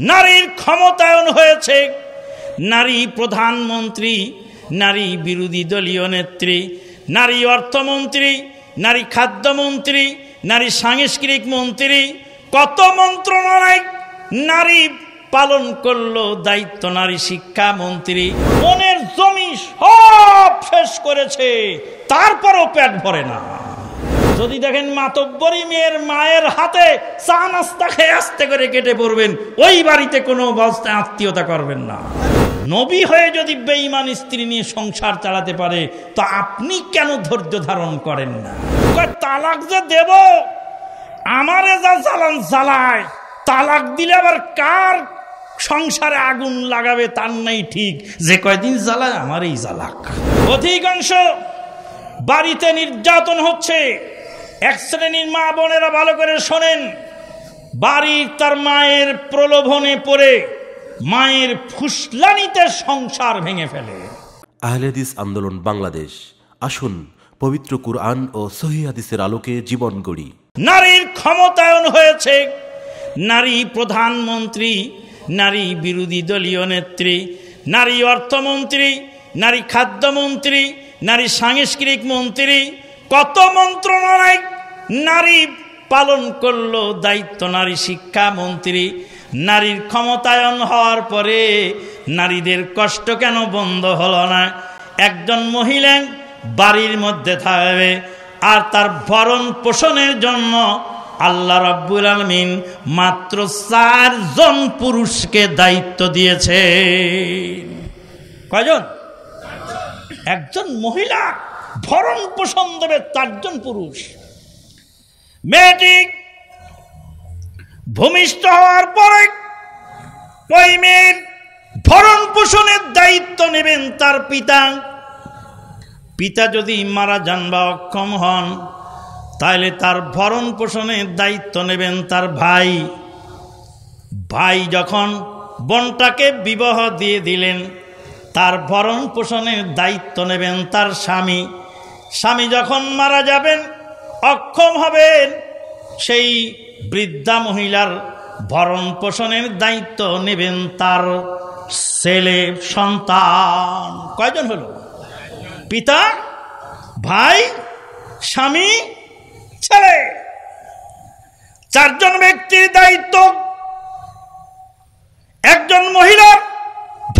নারীর ক্ষমতায়ন হয়েছে। নারী প্রধানমন্ত্রী, নারী বিরোধী দলীয় নেত্রী, নারী অর্থমন্ত্রী, নারী খাদ্যমন্ত্রী, নারী সাংস্কৃতিক মন্ত্রী, কত মন্ত্রণালয় নারী পালন করল, দায়িত্ব নারী শিক্ষা মন্ত্রী, মনের জমি সব শেষ করেছে, তারপরও পেট ভরে না। যদি দেখেন মাতব্বরী মেয়ের মায়ের হাতে চা নাস্তা খেয়ে আসতে করে কেটে পড়বেন, ওই বাড়িতে কোনো অবস্থায় আত্মীয়তা করবেন না। নবী হয়ে যদি বেঈমান স্ত্রী নিয়ে সংসার চালাতে পারে, তো আপনি কেন ধৈর্য ধারণ করেন না? তালাক যে দেব? আমারে যা জ্বালান জ্বালায়। তালাক দিলে আবার কার সংসারে আগুন লাগাবে তার নাই ঠিক। যে কয়দিন জ্বালায়, আমারই জ্বালাক। অধিকাংশ বাড়িতে নির্যাতন হচ্ছে। এক শ্রেণির মা বোনেরা ভালো করে শোনেন। বাড়ির তার মায়ের প্রলোভনে পড়ে মায়ের ফুসলানিতে সংসার ভেঙে ফেলে। আহলেদিস আন্দোলন বাংলাদেশ। আসুন পবিত্র কুরআন ও সহি হাদিসের আলোকে জীবন গড়ি। নারীর ক্ষমতায়ন হয়েছে। নারী প্রধানমন্ত্রী নারী বিরোধী দলীয় নেত্রী নারী অর্থমন্ত্রী নারী খাদ্যমন্ত্রী নারী সাংস্কৃতিক মন্ত্রী কত মন্ত্রণালয় নারী পালন করল, দায়িত্ব নারী শিক্ষা মন্ত্রী। নারীর ক্ষমতায়ন হওয়ার পরে নারীদের কষ্ট কেন বন্ধ হলো না? একজন মহিলা বাড়ির মধ্যে থাকবে আর তার ভরণ পোষণের জন্য আল্লাহ রাব্বুল আলমিন মাত্র চারজন পুরুষকে দায়িত্ব দিয়েছে কয়জন? একজন মহিলা। ভরণ পোষণ দেবে চারজন পুরুষ। মেয়েটি ভূমিষ্ঠ হওয়ার পরে ওই মেয়ের ভরণ পোষণের দায়িত্ব নেবেন তার পিতা। পিতা যদি মারা যান বা অক্ষম হন, তাহলে তার ভরণ পোষণের দায়িত্ব নেবেন তার ভাই। ভাই যখন বোনটাকে বিবাহ দিয়ে দিলেন, তার ভরণ পোষণের দায়িত্ব নেবেন তার স্বামী। স্বামী যখন মারা যাবেন, অক্ষম হবেন, সেই বৃদ্ধা মহিলার ভরণ পোষণের দায়িত্ব নেবেন তার ছেলে, সন্তান। কয়জন হলো? পিতা, ভাই, স্বামী, ছেলে। চারজন ব্যক্তির দায়িত্ব। একজন মহিলার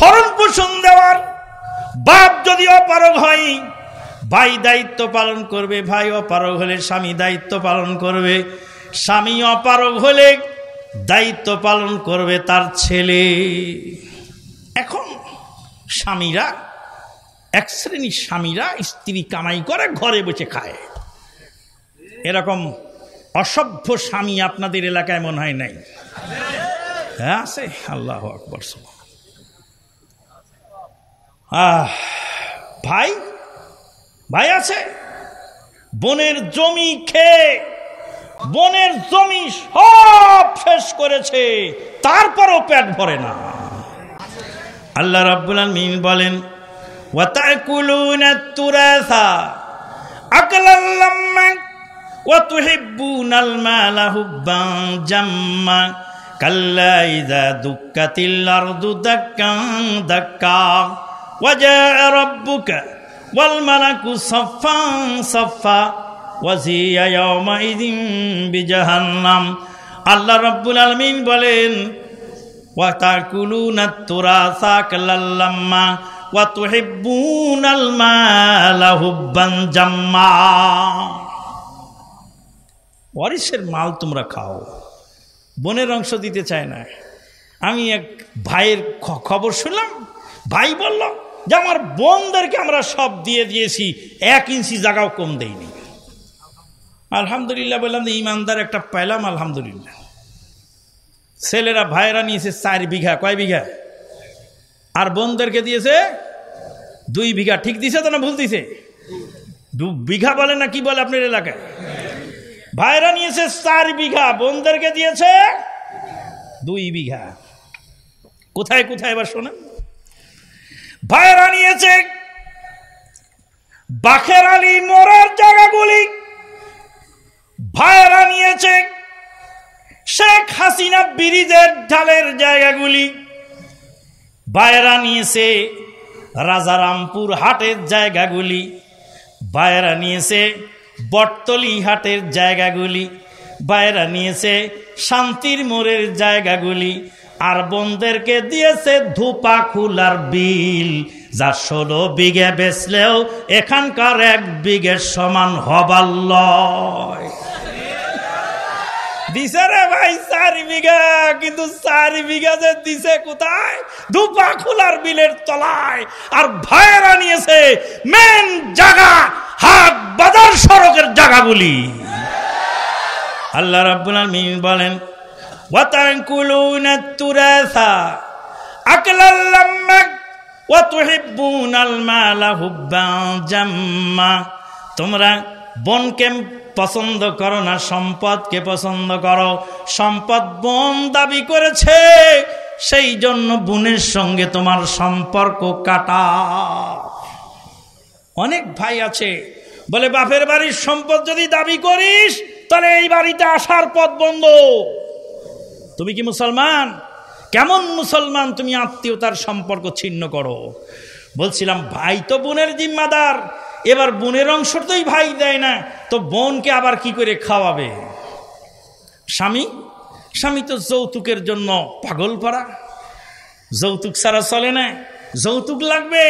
ভরণ পোষণ দেওয়ার। বাপ যদি অপারগ হয় ভাই দায়িত্ব পালন করবে, ভাই অপারগ হলে স্বামী দায়িত্ব পালন করবে। স্বামী অপারগ হলে দায়িত্ব পালন করবে তার ছেলে। এখন স্বামীরা, এক শ্রেণির স্বামীরা স্ত্রী কামাই করে, ঘরে বসে খায়। এরকম অসভ্য স্বামী আপনাদের এলাকায় মনে হয় নাই? হ্যাঁ আছে? আল্লাহ আকবর আহ, ভাই ভাই আছে? বনের জমি খেয়ে, বনের জমি সব শেষ করেছে, তারপরও পেট ভরে না। আল্লাহ রাব্বুল আলামিন বলেন কাল্লা ওয়াল মালাকু সাফফান সাফফা, ওয়াজিয়া ইয়াউমাইযিন বিজাহান্নাম। আল্লাহ রাব্বুল আলামিন বলেন ওয়াতাকুলুনা তুরাসা কাল্লাম্মা ওয়াতুহিব্বুনাল মালা হুব্বান জাম্মা। ওয়ারিসের মাল তোমরা খাও, বোনের অংশ দিতে চায় না। আমি এক ভাইয়ের খবর শুনলাম, ভাই বলল যে আমার বোনদেরকে আমরা সব দিয়ে দিয়েছি, এক ইঞ্চি জায়গাও কম দেয়নি আলহামদুলিল্লাহ বললাম যে ইমানদার একটা পাইলাম আলহামদুলিল্লাহ। ছেলেরা ভাইয়েরা নিয়েছে চার বিঘা, কয় বিঘা? আর বোনদেরকে দিয়েছে দুই বিঘা। ঠিক দিছে তো না ভুল দিছে? দু বিঘা বলে না কি বলে আপনার এলাকায়? ভাইরা নিয়েছে চার বিঘা, বোনদেরকে দিয়েছে দুই বিঘা। কোথায় কোথায় এবার শোনেন? ভাইরা নিয়েছে। বাখের আলী মোড়ার জায়গাগুলি ভাইরা নিয়েছে। শেখ হাসিনা ব্রিজের ঢালের জায়গাগুলি বায়রা নিয়েছে। রাজারামপুর হাটের জায়গাগুলি বায়রা নিয়েছে। বটতলি হাটের জায়গাগুলি বায়রা নিয়েছে। শান্তির মোড়ের জায়গাগুলি আর বন্ধেরকে দিয়েছে ধূপা খুলার বিল, যা ষোলো বিঘে বেচলেও এখানকার এক বিঘের সমান হবার লয়। দিছে রে ভাই বিঘা, কিন্তু বিঘা যে দিছে কোথায়? বিলের তলায়। আর নিয়েছে মেন বাজার সড়কের আল্লাহ রাব্বুল বলেন তুরাসা আকলাল লাম্মাক ওয়া তুহিব্বুনাল মালা হুব্বান জাম্মা তোমরা বনকে পছন্দ করো না, সম্পদকে পছন্দ করো। সম্পদ বন দাবি করেছে সেই জন্য বোনের সঙ্গে তোমার সম্পর্ক কাটা। অনেক ভাই আছে, বলে বাপের বাড়ির সম্পদ যদি দাবি করিস, তাহলে এই বাড়িতে আসার পথ বন্ধ। তুমি কি মুসলমান? কেমন মুসলমান তুমি আত্মীয়তার সম্পর্ক ছিন্ন করো? বলছিলাম, ভাই তো বোনের জিম্মাদার। এবার বোনের অংশ তোই ভাই দেয় না, তো বোনকে আবার কি করে খাওয়াবে? স্বামী? স্বামী তো যৌতুকের জন্য পাগল পারা যৌতুক ছাড়া চলে না, যৌতুক লাগবে।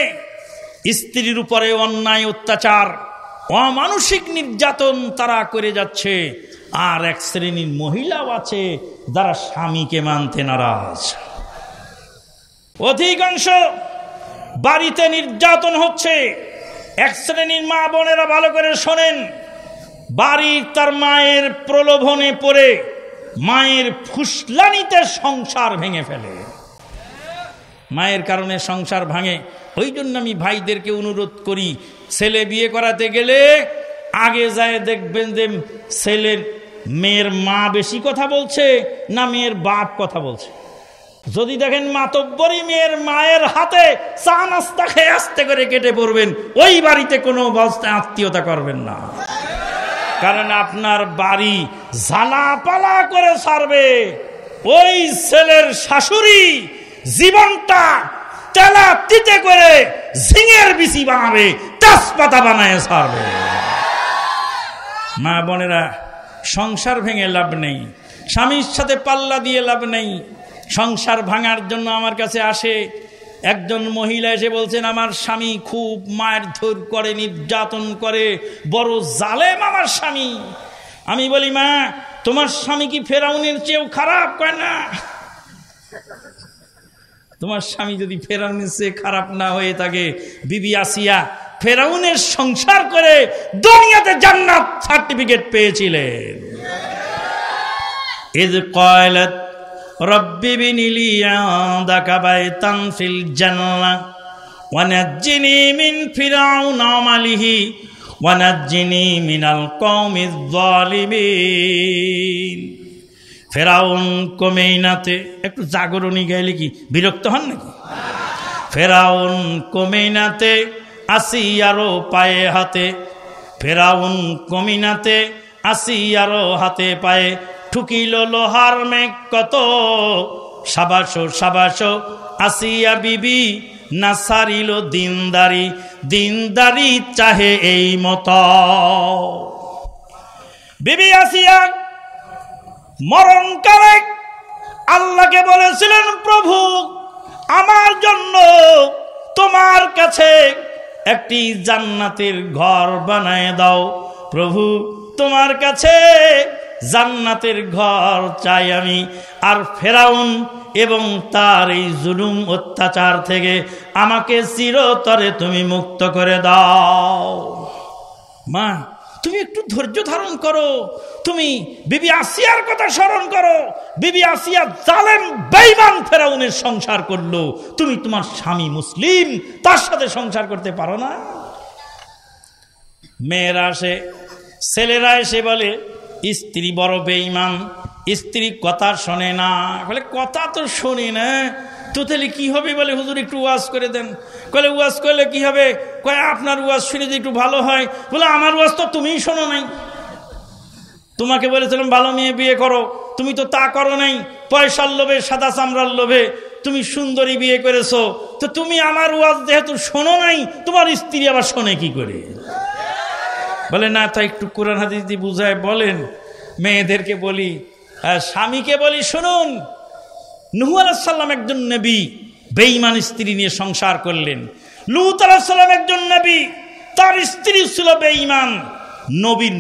স্ত্রীর উপরে অন্যায় অত্যাচার, অমানসিক নির্যাতন তারা করে যাচ্ছে। আর এক শ্রেণির মহিলাও আছে যারা স্বামীকে মানতে নারাজ। অধিকাংশ বাড়িতে নির্যাতন হচ্ছে। এক শ্রেণির মা বোনেরা ভালো করে শোনেন, বাড়ির তার মায়ের প্রলোভনে পড়ে, মায়ের ফুসলানিতে সংসার ভেঙে ফেলে। মায়ের কারণে সংসার ভাঙে। ওই জন্য আমি ভাইদেরকে অনুরোধ করি, ছেলে বিয়ে করাতে গেলে আগে যায় দেখবেন যে ছেলের মেয়ের মা বেশি কথা বলছে না মেয়ের বাপ কথা বলছে। যদি দেখেন মাতব্বরী মেয়ের মায়ের হাতে চা নাস্তা খেয়ে আস্তে করে কেটে পড়বেন, ওই বাড়িতে কোনো অবস্থায় আত্মীয়তা করবেন না। কারণ আপনার বাড়ি ঝালাপালা করে সারবে। ওই ছেলের শাশুড়ি জীবনটা তেলা তিতে করে ঝিঙের বিচি বানাবে, তেজপাতা বানায় সারবে। মা বোনেরা সংসার ভেঙে লাভ নেই। স্বামীর সাথে পাল্লা দিয়ে লাভ নেই। সংসার ভাঙার জন্য আমার কাছে আসে। একজন মহিলা এসে বলছেন, আমার স্বামী খুব মায়ের ধর করে, নির্যাতন করে। বড় জালেম আমার স্বামী। আমি বলি, মা, তোমার স্বামী কি ফেরাউনের চেয়েও খারাপ? কয়, না। তোমার স্বামী যদি ফেরাউনের চেয়ে খারাপ না হয়ে থাকে, বিবি আসিয়া ফেরাউনের সংসার করে দুনিয়াতে জান্নাত সার্টিফিকেট পেয়েছিলেন। ইজ কয়লত রব্বি বিনিলি আদাকা বাইতান ফিল জান্নাহ ওয়ানাজ্জিনি মিন ফিরাউন আমালিহি ওয়ানাজ্জিনি মিনাল কওমিজ জালিমিন ফেরাউন কমেইনাতে একটু জাগরণী গাইলে কি বিরক্ত হন নাকি ফেরাউন কমেইনাতে আসি আরও পায়ে হাতে, ফেরাউন কমিনাতে আসি আরও হাতে পায়ে ঠুকিল লোহার মেঘ কত। সাবাসো সাবাসো, আসিয়া বিবি, না সারিল দিনদারি দিনদারি চাহে এই মত। বিবি আসিয়া মরণকালে আল্লাহকে বলেছিলেন, প্রভু, আমার জন্য তোমার কাছে একটি জান্নাতের ঘর বানায় দাও। প্রভু, তোমার কাছে জান্নাতের ঘর চাই আমি। আর ফেরাউন এবং তার এই জুলুম অত্যাচার থেকে আমাকে চিরতরে তুমি মুক্ত করে দাও। মা তুমি একটু ধৈর্য ধারণ করো। তুমি বিবি আসিয়ার কথা স্মরণ করো। বিবি আসিয়া জালেম বেইমান ফেরাউনের সংসার করল। তুমি তোমার স্বামী মুসলিম, তার সাথে সংসার করতে পারো না। মেয়েরা আসে, ছেলেরা এসে বলে, স্ত্রী বড় বেইমান স্ত্রী কথা শোনে না। বলে, কথা তো শোনে না। তো তাহলে কি হবে বলে হুজুর একটু ওয়াজ করে দেন। কলে ওয়াজ করলে কি হবে? কয়ে, আপনার ওয়াজ শুনে যে একটু ভালো হয়। বলে, আমার ওয়াজ তো তুমিই শোনো নাই। তোমাকে বলেছিলাম, ভালো মেয়ে বিয়ে করো। তুমি তো তা করো নাই। পয়সার লোভে, সাদা চামড়ার লোভে তুমি সুন্দরী বিয়ে করেছ। তো তুমি আমার ওয়াজ যেহেতু শোনো নাই, তোমার স্ত্রী আবার শোনে কি করে? বলে, না, তা একটু কোরআন হাদিস বুঝায় বলেন। মেয়েদেরকে বলি স্বামীকে বলি, শুনুন নুহু আলাহাল্লাম একজন নবী, বেঈমান স্ত্রী নিয়ে সংসার করলেন। লুত আলাহাল্লাম একজন নবী, তার স্ত্রী ছিল বেঈমান। নবীন,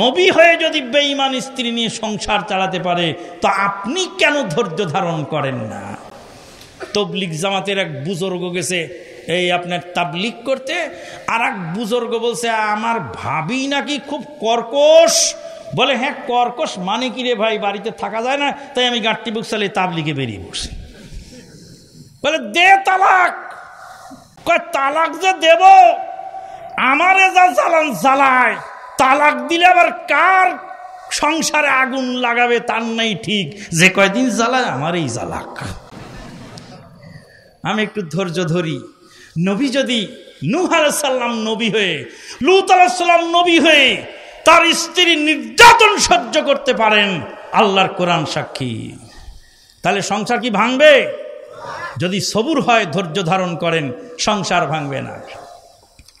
নবী হয়ে যদি বেঈমান স্ত্রী নিয়ে সংসার চালাতে পারে, তো আপনি কেন ধৈর্য ধারণ করেন না? তবলিক জামাতের এক বুজুর্গ গেছে, এই আপনার তাবলিক করতে? আর এক বুজুর্গ বলছে, আমার ভাবি নাকি খুব কর্কশ বলে হ্যাঁ কর্কশ মানে কি রে ভাই? বাড়িতে থাকা যায় না, তাই আমি গাঁটটি বুক চালিয়ে তাবলিকে বেরিয়ে বসি বলে, দে তালাক। কয়, তালাক যে দেব? আমারে যা জ্বালান জ্বালায়। তালাক দিলে আবার কার সংসারে আগুন লাগাবে তার নাই ঠিক। যে কয়দিন জ্বালায় আমার এই জ্বালাক। আমি একটু ধৈর্য ধরি। নবী যদি নুহ সাল্লাম নবী হয়ে, লুত আলাহিসাল্লাম নবী হয়ে তার স্ত্রী নির্যাতন সহ্য করতে পারেন আল্লাহর কোরআন সাক্ষী। তাহলে সংসার কি ভাঙবে? যদি সবুর হয়, ধৈর্য ধারণ করেন, সংসার ভাঙবে না।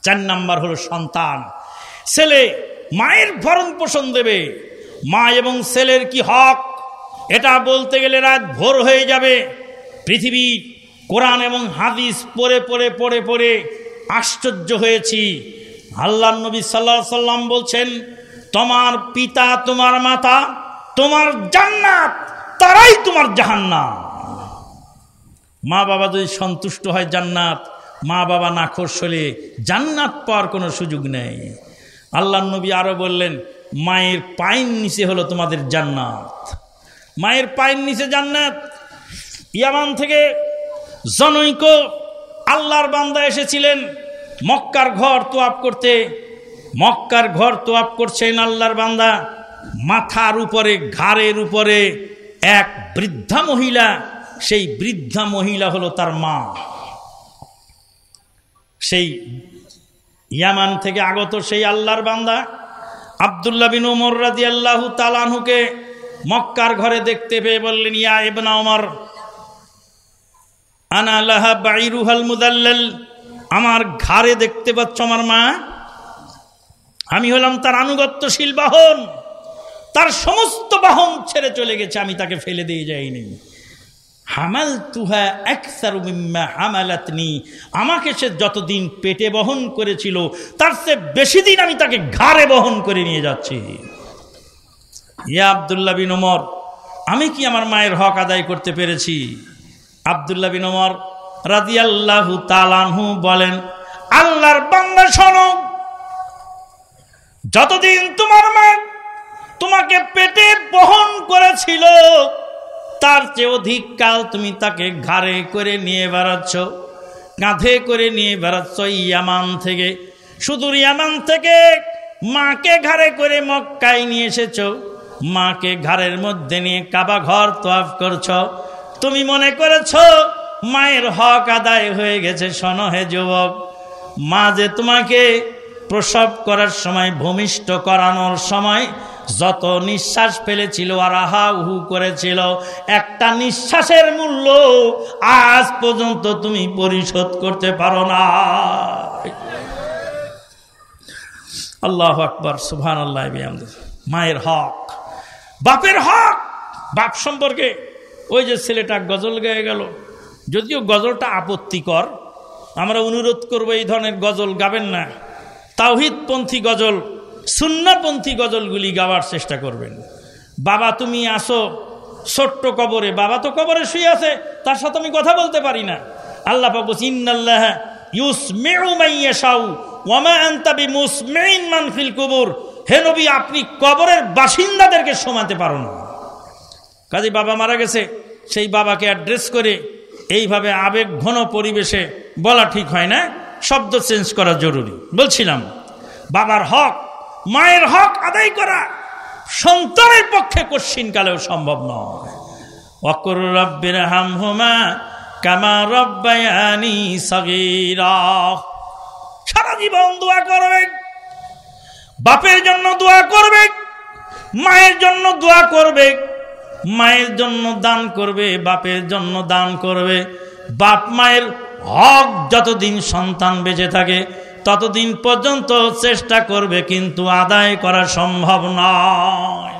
চার নাম্বার হলো সন্তান। ছেলে মায়ের ভরণ পোষণ দেবে। মা এবং ছেলের কি হক? এটা বলতে গেলে রাত ভোর হয়ে যাবে। পৃথিবীর কোরআন এবং হাদিস পড়ে পড়ে পড়ে পড়ে আশ্চর্য হয়েছি। আল্লাহ নবী সাল্লাহ সাল্লাম বলছেন, তোমার পিতা, তোমার মাতা, তোমার জান্নাত, তারাই তোমার জাহান্নাত মা বাবা যদি সন্তুষ্ট হয় জান্নাত মা বাবা নাখোশ হলে জান্নাত পাওয়ার কোনো সুযোগ নেই। আল্লাহ নবী আরও বললেন, মায়ের পায়ের নিচে হলো তোমাদের জান্নাত। মায়ের পায়ের নিচে জান্নাত। ইয়ামান থেকে জনৈক আল্লাহর বান্দা এসেছিলেন। মক্কার ঘর তোয়াপ করতে, মক্কার ঘর তোয়াপ করছেন আল্লাহর বান্দা। মাথার উপরে, ঘাড়ের উপরে এক বৃদ্ধা মহিলা, সেই বৃদ্ধা মহিলা হলো তার মা। সেই ইয়ামান থেকে আগত সেই আল্লাহর বান্দা, আবদুল্লাহ বিন উমর রাজি আল্লাহ তালানহুকে মক্কার ঘরে দেখতে পেয়ে বললেন, ইয়া এবনা ওমর আনা আল্লাহা বাইরুহাল মুদাল্লাল আমার ঘাড়ে দেখতে পাচ্ছ আমার মা? আমি হলাম তার আনুগত্যশীল বাহন। তার সমস্ত বাহন ছেড়ে চলে গেছে, আমি তাকে ফেলে দিয়ে যাইনি। হামাল তুহা একসার হামালাতনি। আমাকে সে যতদিন পেটে বহন করেছিল, তার সে বেশি দিন আমি তাকে ঘাড়ে বহন করে নিয়ে যাচ্ছি। ইয়া আবদুল্লাহ বিন ওমর, আমি কি আমার মায়ের হক আদায় করতে পেরেছি? আবদুল্লাহ বিন ওমর রাজি আল্লাহ তালানহু বলেন, আল্লাহর বান্দা শোনো, যতদিন তোমার মা তোমাকে পেটে বহন করেছিল, তার চেয়ে অধিক কাল তুমি তাকে ঘাড়ে করে নিয়ে বেড়াচ্ছ, কাঁধে করে নিয়ে বেড়াচ্ছ ইয়ামান থেকে। সুদূর ইয়ামান থেকে মাকে ঘাড়ে করে মক্কায় নিয়ে এসেছ, মাকে ঘাড়ের মধ্যে নিয়ে কাবা ঘর তোয়াফ করছ। তুমি মনে করেছ মায়ের হক আদায় হয়ে গেছে সনহে যুবক। মা যে তোমাকে প্রসব করার সময়, ভূমিষ্ঠ করানোর সময় যত নিঃশ্বাস ফেলেছিল আর আহা উহু করেছিল, একটা নিঃশ্বাসের মূল্য আজ পর্যন্ত তুমি পরিশোধ করতে পারো না। আল্লাহ আকবর সুহান আল্লাহ মায়ের হক, বাপের হক, বাপ সম্পর্কে ওই যে ছেলেটা গজল গেয়ে গেল যদিও গজলটা আপত্তিকর, আমরা অনুরোধ করব এই ধরনের গজল গাবেন না। তাওহিদপন্থী গজল সুন্নাপন্থী গজলগুলি গাওয়ার চেষ্টা করবেন। বাবা তুমি আসো ছোট্ট কবরে, বাবা তো কবরে শুয়ে আছে, তার সাথে আমি কথা বলতে পারি না। আল্লাহ পাবো ইন্নাল্লাহ হে নবী, আপনি কবরের বাসিন্দাদেরকে শোমাতে পারো না। কাজে বাবা মারা গেছে, সেই বাবাকে অ্যাড্রেস করে এইভাবে আবেগ ঘন পরিবেশে বলা ঠিক হয় না, শব্দ চেঞ্জ করা জরুরি। বলছিলাম, বাবার হক, মায়ের হক আদায় করা সন্তানের পক্ষে কশ্চিন কালেও সম্ভব নয়। বাপের জন্য দোয়া করবে, মায়ের জন্য দোয়া করবে মায়ের জন্য দান করবে, বাপের জন্য দান করবে। বাপ মায়ের হক যতদিন সন্তান বেঁচে থাকে, ততদিন পর্যন্ত চেষ্টা করবে, কিন্তু আদায় করা সম্ভব নয়।